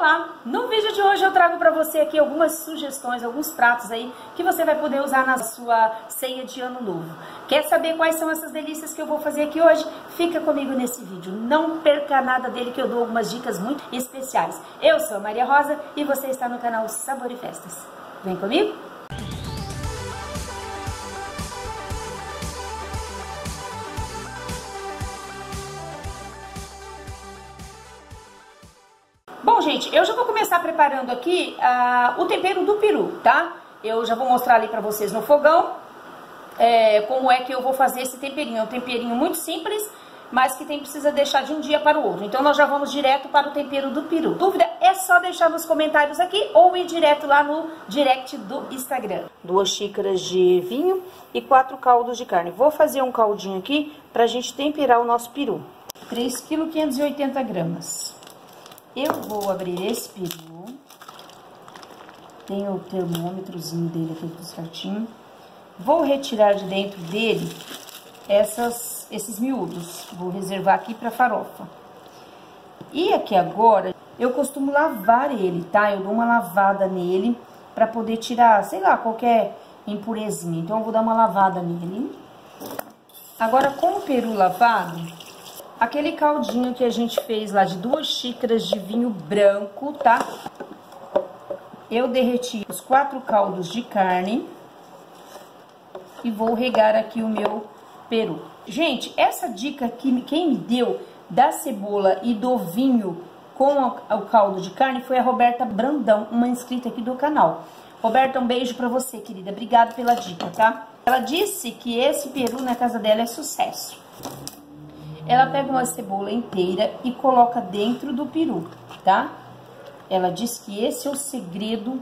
lá. No vídeo de hoje eu trago para você aqui algumas sugestões, alguns pratos aí que você vai poder usar na sua ceia de ano novo. Quer saber quais são essas delícias que eu vou fazer aqui hoje? Fica comigo nesse vídeo. Não perca nada dele que eu dou algumas dicas muito especiais. Eu sou a Maria Rosa e você está no canal Sabor e Festas. Vem comigo? Eu já vou começar preparando aqui uh, o tempero do peru, tá? Eu já vou mostrar ali pra vocês no fogão é, como é que eu vou fazer esse temperinho. É um temperinho muito simples, mas que tem precisa deixar de um dia para o outro. Então, nós já vamos direto para o tempero do peru. Dúvida é só deixar nos comentários aqui ou ir direto lá no direct do Instagram. Duas xícaras de vinho e quatro caldos de carne. Vou fazer um caldinho aqui pra gente temperar o nosso peru. 3 kg 580 gramas. Eu vou abrir esse peru. Tem o termômetrozinho dele aqui tudo certinho. Vou retirar de dentro dele essas, esses miúdos. Vou reservar aqui para farofa. E aqui agora, eu costumo lavar ele, tá? Eu dou uma lavada nele para poder tirar, sei lá, qualquer impurezinha. Então, eu vou dar uma lavada nele. Agora, com o peru lavado, aquele caldinho que a gente fez lá de duas xícaras de vinho branco, tá? Eu derreti os quatro caldos de carne e vou regar aqui o meu peru. Gente, essa dica aqui, quem me deu da cebola e do vinho com o caldo de carne foi a Roberta Brandão, uma inscrita aqui do canal. Roberta, um beijo pra você, querida. Obrigada pela dica, tá? Ela disse que esse peru na casa dela é sucesso ela pega uma cebola inteira e coloca dentro do peru, tá? Ela diz que esse é o segredo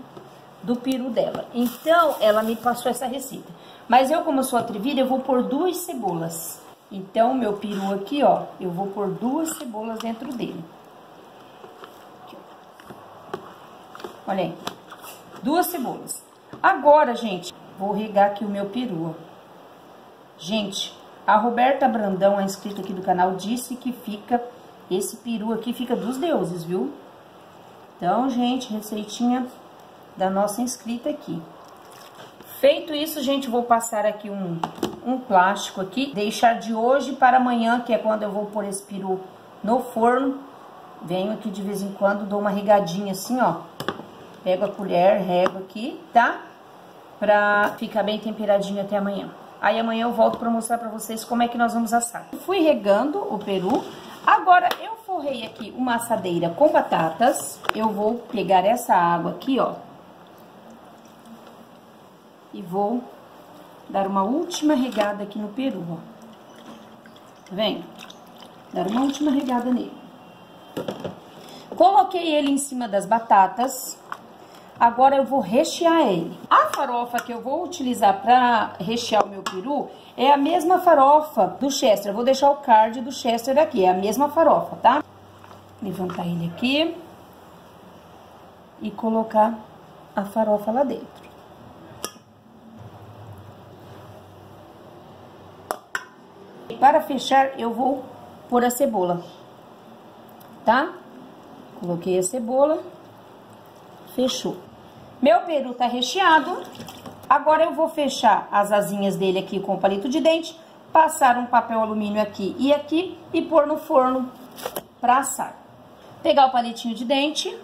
do peru dela. Então, ela me passou essa receita. Mas eu, como sou atrevida, eu vou pôr duas cebolas. Então, meu peru aqui, ó, eu vou pôr duas cebolas dentro dele. Olha aí. Duas cebolas. Agora, gente, vou regar aqui o meu peru, ó. Gente, a Roberta Brandão, a inscrita aqui do canal, disse que fica, esse peru aqui fica dos deuses, viu? Então, gente, receitinha da nossa inscrita aqui. Feito isso, gente, vou passar aqui um, um plástico aqui, deixar de hoje para amanhã, que é quando eu vou pôr esse peru no forno. Venho aqui de vez em quando, dou uma regadinha assim, ó. Pego a colher, rego aqui, tá? Pra ficar bem temperadinho até amanhã. Aí amanhã eu volto para mostrar para vocês como é que nós vamos assar. Fui regando o peru. Agora eu forrei aqui uma assadeira com batatas. Eu vou pegar essa água aqui, ó. E vou dar uma última regada aqui no peru, ó. Tá vendo? Dar uma última regada nele. Coloquei ele em cima das batatas. Agora eu vou rechear ele. A farofa que eu vou utilizar para rechear peru é a mesma farofa do Chester. Eu vou deixar o card do Chester aqui, é a mesma farofa, tá? Levantar ele aqui e colocar a farofa lá dentro. Para fechar, eu vou pôr a cebola, tá? Coloquei a cebola, fechou. Meu peru tá recheado. Agora eu vou fechar as asinhas dele aqui com palito de dente, passar um papel alumínio aqui e aqui e pôr no forno pra assar. Pegar o palitinho de dente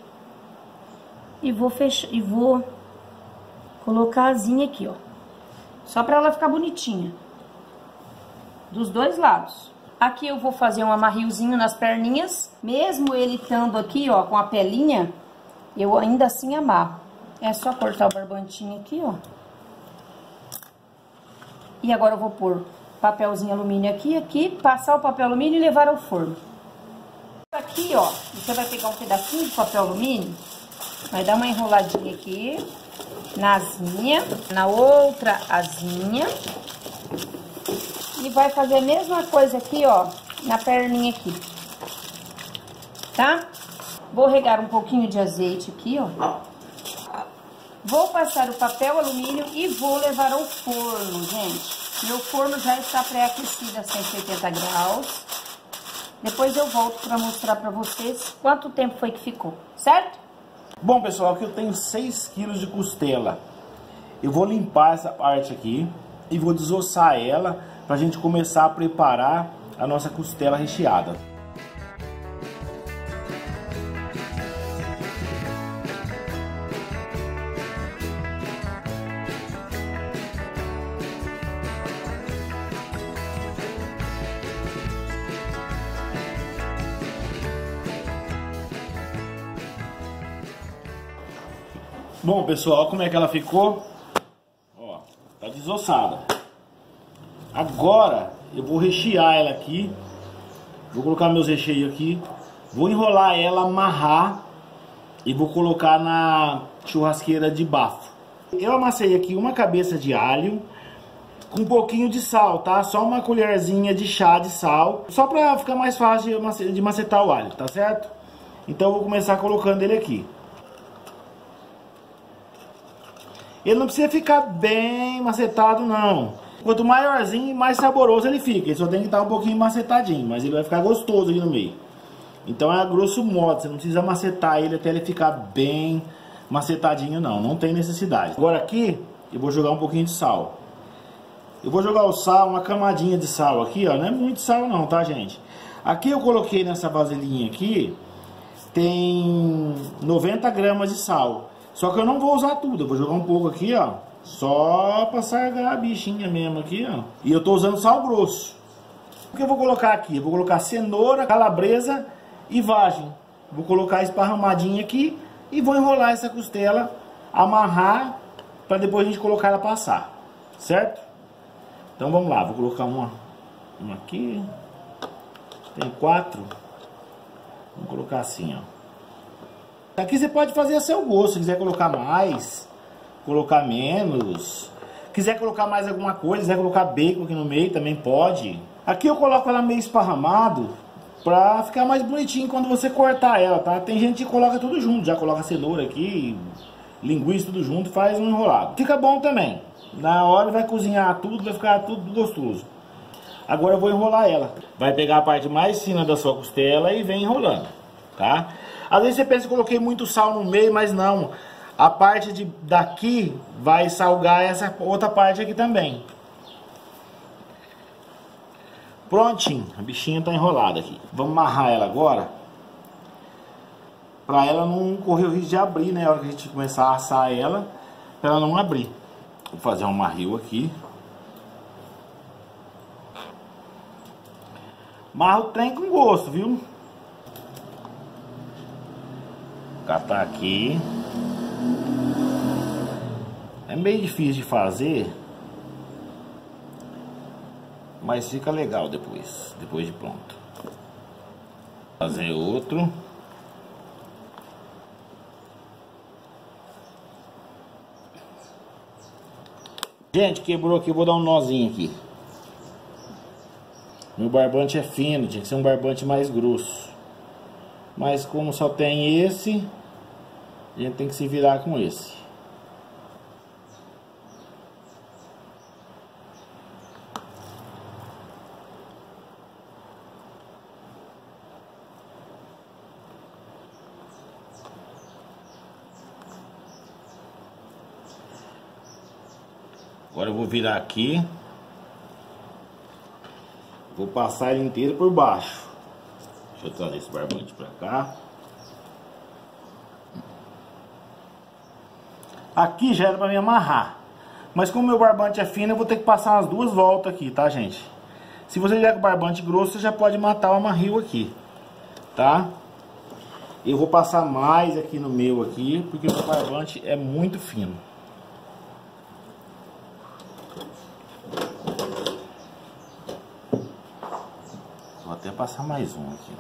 e vou fechar e vou colocar a asinha aqui, ó. Só pra ela ficar bonitinha. Dos dois lados. Aqui eu vou fazer um amarriozinho nas perninhas, mesmo ele estando aqui, ó, com a pelinha, eu ainda assim amarro. É só cortar o barbantinho aqui, ó. E agora eu vou pôr papelzinho alumínio aqui, aqui, passar o papel alumínio e levar ao forno. Aqui, ó, você vai pegar um pedacinho de papel alumínio, vai dar uma enroladinha aqui, na asinha, na outra asinha. E vai fazer a mesma coisa aqui, ó, na perninha aqui. Tá? Vou regar um pouquinho de azeite aqui, ó. Vou passar o papel alumínio e vou levar ao forno, gente. Meu forno já está pré-aquecido a 180 graus. Depois eu volto para mostrar para vocês quanto tempo foi que ficou, certo? Bom, pessoal, aqui eu tenho 6 quilos de costela. Eu vou limpar essa parte aqui e vou desossar ela para a gente começar a preparar a nossa costela recheada. Bom, pessoal, como é que ela ficou. Ó, tá desossada. Agora, eu vou rechear ela aqui. Vou colocar meus recheios aqui. Vou enrolar ela, amarrar e vou colocar na churrasqueira de bafo. Eu amassei aqui uma cabeça de alho com um pouquinho de sal, tá? Só uma colherzinha de chá de sal, só pra ficar mais fácil de macetar o alho, tá certo? Então eu vou começar colocando ele aqui. Ele não precisa ficar bem macetado, não. Quanto maiorzinho, mais saboroso ele fica. Ele só tem que estar um pouquinho macetadinho, mas ele vai ficar gostoso aqui no meio. Então é a grosso modo, você não precisa macetar ele até ele ficar bem macetadinho, não. Não tem necessidade. Agora aqui, eu vou jogar um pouquinho de sal. Eu vou jogar o sal, uma camadinha de sal aqui, ó. Não é muito sal não, tá, gente? Aqui eu coloquei nessa vasilhinha aqui, tem 90 gramas de sal. Só que eu não vou usar tudo, eu vou jogar um pouco aqui, ó. Só pra sargar a bichinha mesmo aqui, ó. E eu tô usando sal grosso. O que eu vou colocar aqui? Eu vou colocar cenoura, calabresa e vagem. Vou colocar esparramadinha aqui e vou enrolar essa costela, amarrar, para depois a gente colocar ela passar. Certo? Então vamos lá, vou colocar uma, uma aqui. Tem quatro. Vamos colocar assim, ó. Aqui você pode fazer a seu gosto, se quiser colocar mais, colocar menos. Quiser colocar mais alguma coisa, quiser colocar bacon aqui no meio, também pode. Aqui eu coloco ela meio esparramado, pra ficar mais bonitinho quando você cortar ela, tá? Tem gente que coloca tudo junto, já coloca cenoura aqui, linguiça tudo junto, faz um enrolado. Fica bom também. Na hora vai cozinhar tudo, vai ficar tudo gostoso. Agora eu vou enrolar ela. Vai pegar a parte mais fina da sua costela e vem enrolando, tá? Às vezes você pensa que coloquei muito sal no meio, mas não. A parte de daqui vai salgar essa outra parte aqui também. Prontinho, a bichinha tá enrolada aqui. Vamos amarrar ela agora. Pra ela não correr o risco de abrir, né? Na hora que a gente começar a assar ela, pra ela não abrir. Vou fazer um marril aqui. Marra o trem com gosto, viu? Catar aqui. É meio difícil de fazer, mas fica legal depois, depois de pronto. Fazer outro. Gente, quebrou aqui, vou dar um nozinho aqui. Meu barbante é fino, tinha que ser um barbante mais grosso. Mas como só tem esse, a gente tem que se virar com esse. Agora eu vou virar aqui. Vou passar ele inteiro por baixo. Deixa eu trazer esse barbante pra cá. Aqui já era pra me amarrar. Mas como meu barbante é fino, eu vou ter que passar umas duas voltas aqui, tá, gente? Se você já com barbante grosso, você já pode matar o amarrio aqui, tá? Eu vou passar mais aqui no meu aqui, porque o barbante é muito fino. Até passar mais um aqui.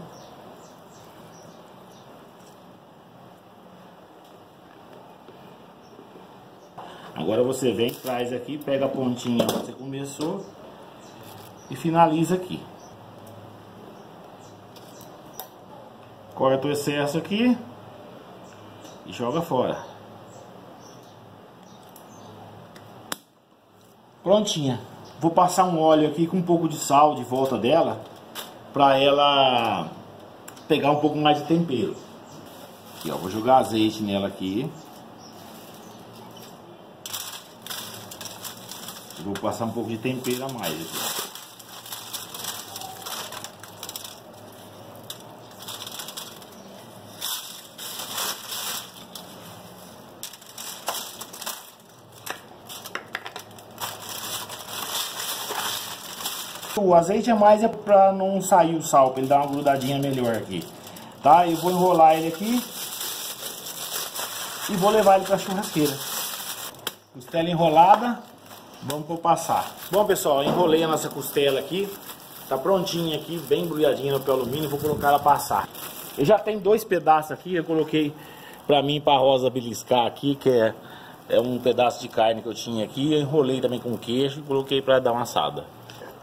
Agora você vem, traz aqui, pega a pontinha que você começou e finaliza aqui. Corta o excesso aqui e joga fora. Prontinha. Vou passar um óleo aqui com um pouco de sal de volta dela para ela pegar um pouco mais de tempero. Aqui, ó, vou jogar azeite nela aqui. Vou passar um pouco de tempero a mais aqui. O azeite é mais é para não sair o sal, para ele dar uma grudadinha melhor aqui. Tá? Eu vou enrolar ele aqui e vou levar ele para a churrasqueira. Costela enrolada, vamos para passar. Bom pessoal, enrolei a nossa costela aqui, tá prontinha aqui, bem embrulhadinha no papel alumínio, vou colocar ela passar. Eu já tenho dois pedaços aqui, eu coloquei para mim para Rosa beliscar aqui, que é, é um pedaço de carne que eu tinha aqui, eu enrolei também com queijo e coloquei para dar uma assada.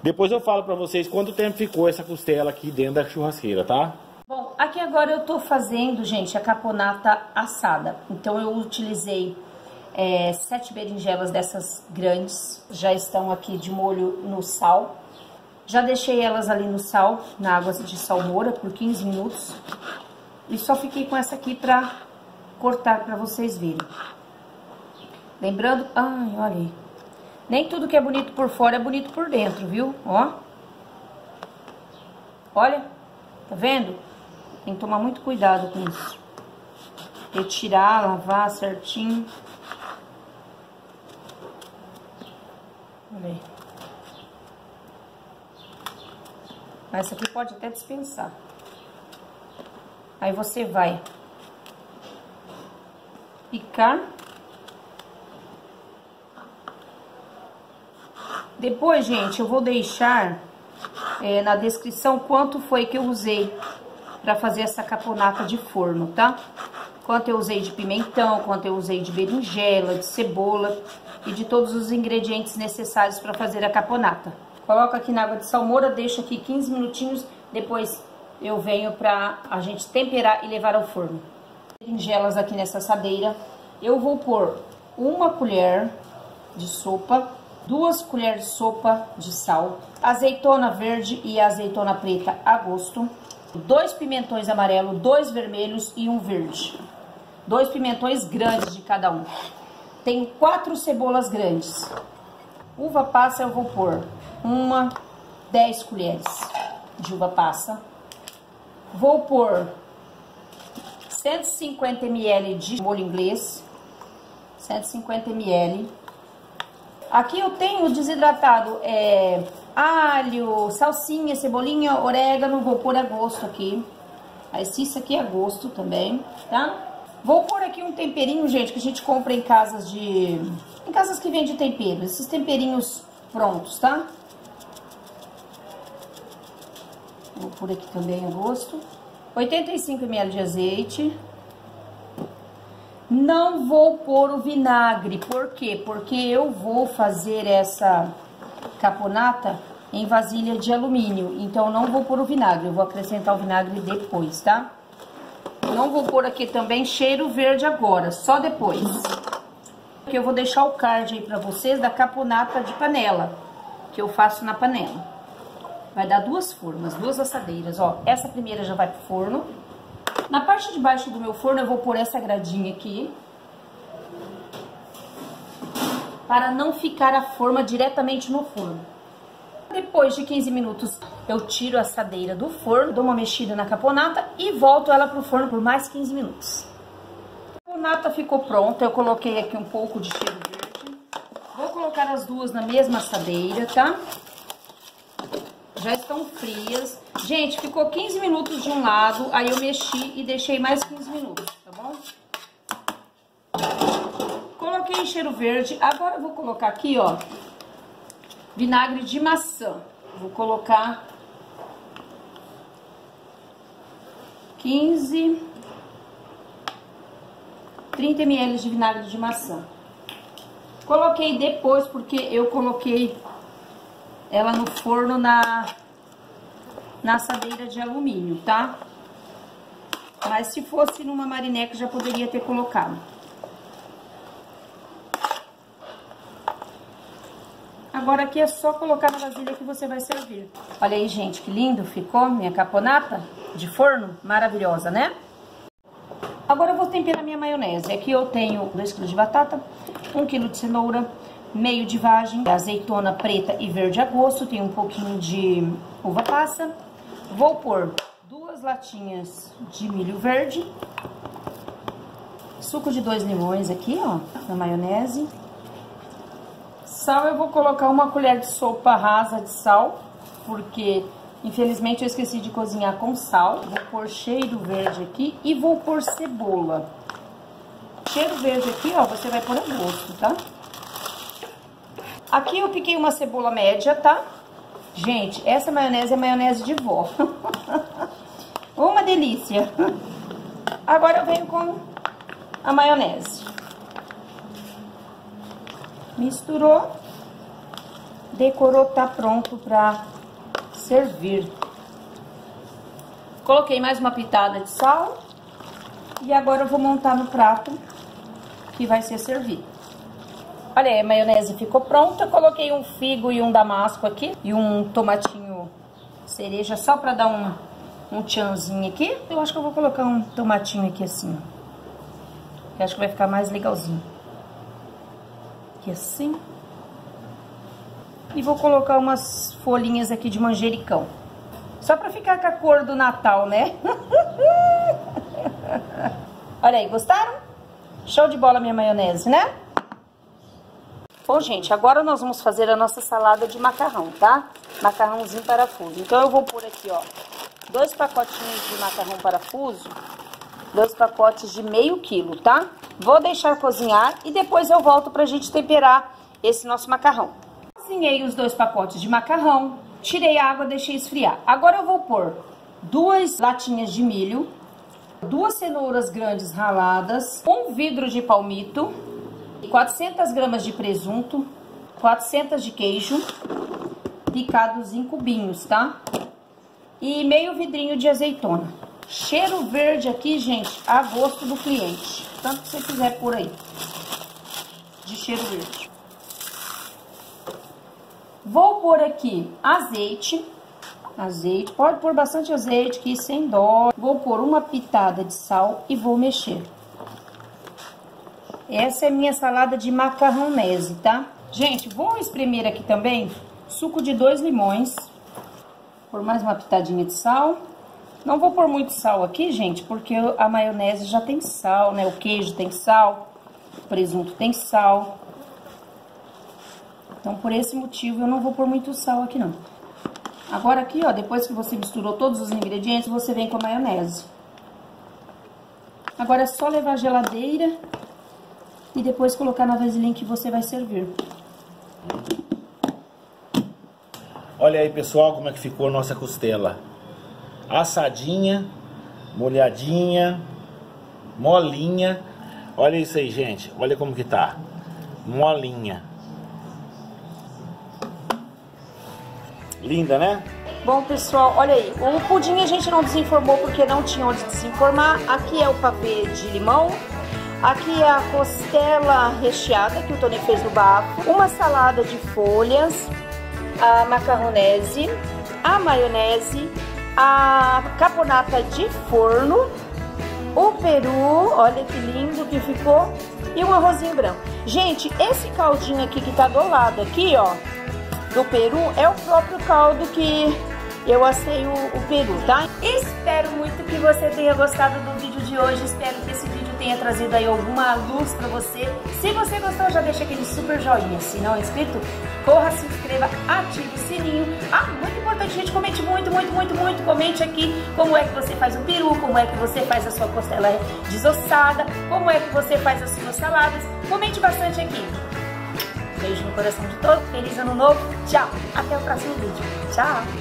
Depois eu falo pra vocês quanto tempo ficou essa costela aqui dentro da churrasqueira, tá? Bom, aqui agora eu tô fazendo, gente, a caponata assada. Então eu utilizei é, sete berinjelas dessas grandes, já estão aqui de molho no sal. Já deixei elas ali no sal, na água de salmoura, por 15 minutos. E só fiquei com essa aqui pra cortar pra vocês verem. Lembrando... Ai, olha aí. Nem tudo que é bonito por fora é bonito por dentro, viu? Ó. Olha, tá vendo? Tem que tomar muito cuidado com isso. Retirar, lavar certinho. Olha aí. Essa aqui pode até dispensar. Aí você vai picar Depois, gente, eu vou deixar é, na descrição quanto foi que eu usei para fazer essa caponata de forno, tá? Quanto eu usei de pimentão, quanto eu usei de berinjela, de cebola e de todos os ingredientes necessários para fazer a caponata. Coloco aqui na água de salmoura, deixo aqui 15 minutinhos, depois eu venho para a gente temperar e levar ao forno. Berinjelas aqui nessa assadeira, eu vou pôr uma colher de sopa duas colheres de sopa de sal, azeitona verde e azeitona preta a gosto, dois pimentões amarelos, dois vermelhos e um verde. Dois pimentões grandes de cada um. Tem quatro cebolas grandes. Uva passa eu vou pôr uma, dez colheres de uva passa. Vou pôr 150 ml de molho inglês, 150 ml Aqui eu tenho desidratado é, alho, salsinha, cebolinha, orégano, vou pôr a gosto aqui. Mas isso aqui é a gosto também, tá? Vou pôr aqui um temperinho, gente, que a gente compra em casas de... Em casas que vende tempero, esses temperinhos prontos, tá? Vou pôr aqui também a gosto. 85 ml de azeite. Não vou pôr o vinagre, por quê? Porque eu vou fazer essa caponata em vasilha de alumínio, então não vou pôr o vinagre, eu vou acrescentar o vinagre depois, tá? Não vou pôr aqui também cheiro verde agora, só depois. Que eu vou deixar o card aí pra vocês da caponata de panela, que eu faço na panela. Vai dar duas formas, duas assadeiras, ó. Essa primeira já vai pro forno, na parte de baixo do meu forno eu vou pôr essa gradinha aqui. Para não ficar a forma diretamente no forno. Depois de 15 minutos eu tiro a assadeira do forno, dou uma mexida na caponata e volto ela pro forno por mais 15 minutos. A caponata ficou pronta, eu coloquei aqui um pouco de cheiro verde. Vou colocar as duas na mesma assadeira, tá? Já estão frias. Gente, ficou 15 minutos de um lado, aí eu mexi e deixei mais 15 minutos, tá bom? Coloquei cheiro verde. Agora eu vou colocar aqui, ó, vinagre de maçã. Vou colocar 15, 30 ml de vinagre de maçã. Coloquei depois porque eu coloquei ela no forno na, na assadeira de alumínio, tá? Mas se fosse numa marineca já poderia ter colocado. Agora aqui é só colocar na vasilha que você vai servir. Olha aí, gente, que lindo ficou minha caponata de forno. Maravilhosa, né? Agora eu vou temperar minha maionese. Aqui eu tenho 2 kg de batata, 1 kg de cenoura, meio de vagem, azeitona preta e verde a gosto, tem um pouquinho de uva passa. Vou pôr duas latinhas de milho verde, suco de dois limões aqui, ó, na maionese. Sal eu vou colocar uma colher de sopa rasa de sal, porque infelizmente eu esqueci de cozinhar com sal. Vou pôr cheiro verde aqui e vou pôr cebola. Cheiro verde aqui, ó, você vai pôr a gosto, tá? Aqui eu piquei uma cebola média, tá? Gente, essa maionese é maionese de vó. uma delícia. Agora eu venho com a maionese. Misturou. Decorou, tá pronto pra servir. Coloquei mais uma pitada de sal. E agora eu vou montar no prato que vai ser servido. Olha aí, a maionese ficou pronta. Coloquei um figo e um damasco aqui. E um tomatinho cereja só pra dar um, um tchanzinho aqui. Eu acho que eu vou colocar um tomatinho aqui assim. Que acho que vai ficar mais legalzinho. Aqui assim. E vou colocar umas folhinhas aqui de manjericão. Só pra ficar com a cor do Natal, né? Olha aí, gostaram? Show de bola minha maionese, né? Bom, gente, agora nós vamos fazer a nossa salada de macarrão, tá? Macarrãozinho parafuso. Então, eu vou pôr aqui, ó, dois pacotinhos de macarrão parafuso, dois pacotes de meio quilo, tá? Vou deixar cozinhar e depois eu volto pra gente temperar esse nosso macarrão. Cozinhei os dois pacotes de macarrão, tirei a água, deixei esfriar. Agora eu vou pôr duas latinhas de milho, duas cenouras grandes raladas, um vidro de palmito, 400 gramas de presunto, 400 de queijo, picados em cubinhos, tá? E meio vidrinho de azeitona. Cheiro verde aqui, gente, a gosto do cliente. Tanto que você quiser por aí. De cheiro verde. Vou pôr aqui azeite. Azeite, pode pôr bastante azeite aqui, sem dó. Vou pôr uma pitada de sal e vou mexer. Essa é minha salada de macarronese, tá? Gente, vou espremer aqui também suco de dois limões. Por mais uma pitadinha de sal. Não vou pôr muito sal aqui, gente, porque a maionese já tem sal, né? O queijo tem sal, o presunto tem sal. Então, por esse motivo, eu não vou pôr muito sal aqui, não. Agora aqui, ó, depois que você misturou todos os ingredientes, você vem com a maionese. Agora é só levar a geladeira e depois colocar na vasilhinha que você vai servir. Olha aí, pessoal, como é que ficou a nossa costela. Assadinha, molhadinha, molinha. Olha isso aí, gente. Olha como que tá. Molinha. Linda, né? Bom, pessoal, olha aí. O pudim a gente não desinformou porque não tinha onde desinformar. Aqui é o pavê de limão. Aqui é a costela recheada que o Tony fez no bafo, uma salada de folhas, a macarronese, a maionese, a caponata de forno, o peru, olha que lindo que ficou, e um arrozinho branco. Gente, esse caldinho aqui que tá do lado aqui, ó, do peru, é o próprio caldo que eu assei o, o peru, tá? Espero muito que você tenha gostado do vídeo de hoje, espero que esse vídeo tenha trazido aí alguma luz pra você. Se você gostou, já deixa aquele super joinha. Se não é inscrito, corra, se inscreva, ative o sininho. Ah, muito importante, gente, comente muito, muito, muito, muito. Comente aqui como é que você faz o peru, como é que você faz a sua costela desossada, como é que você faz as suas saladas. Comente bastante aqui. Beijo no coração de todos, feliz ano novo, tchau, até o próximo vídeo, tchau!